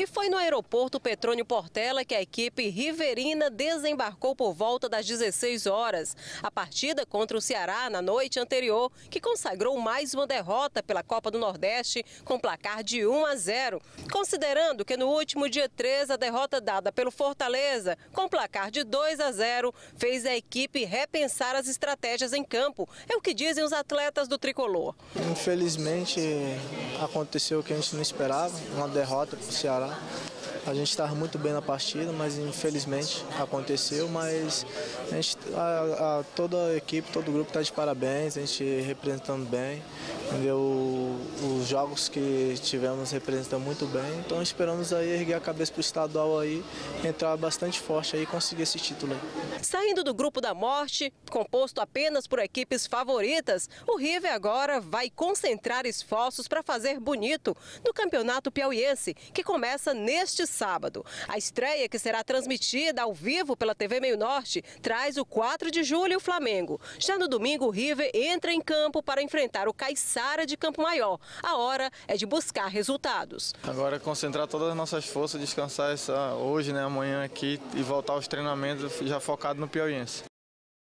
E foi no aeroporto Petrônio Portela que a equipe riverina desembarcou por volta das 16 horas. A partida contra o Ceará na noite anterior, que consagrou mais uma derrota pela Copa do Nordeste com placar de 1 a 0. Considerando que no último dia 3 a derrota dada pelo Fortaleza com placar de 2 a 0 fez a equipe repensar as estratégias em campo. É o que dizem os atletas do tricolor. Infelizmente aconteceu o que a gente não esperava, uma derrota para o Ceará. A gente estava muito bem na partida, mas infelizmente aconteceu. Mas a gente, a, a, toda a equipe, todo o grupo está de parabéns, a gente representando bem. Entendeu? Os jogos que tivemos representando muito bem. Então esperamos aí erguer a cabeça para o estadual aí, entrar bastante forte aí e conseguir esse título aí. Saindo do grupo da morte, composto apenas por equipes favoritas, o River agora vai concentrar esforços para fazer bonito no Campeonato Piauiense, que começa neste sábado. A estreia, que será transmitida ao vivo pela TV Meio Norte, traz o 4 de julho o Flamengo. Já no domingo, o River entra em campo para enfrentar o Caiçara de Campo Maior. A hora é de buscar resultados. Agora é concentrar todas as nossas forças, descansar essa, hoje, né, amanhã aqui e voltar aos treinamentos já focado no Piauiense.